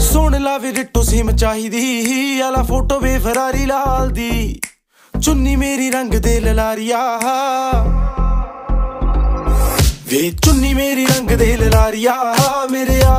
ਸੁਣ ਲਾ ਵੀ ਰਿੱਟੋ ਸਿਮ ਚਾਹੀਦੀ, ਆਲਾ ਫੋਟੋ ਵੇ ਫਰਾਰੀ ਲਾਲ ਦੀ। ਚੁੰਨੀ ਮੇਰੀ ਰੰਗ ਦੇ ਲਲਾਰੀਆ। ਵੇ ਚੁੰਨੀ ਮੇਰੀ ਰੰਗ ਦੇ ਲਲਾਰੀਆ। ਮੇਰੇ ਆ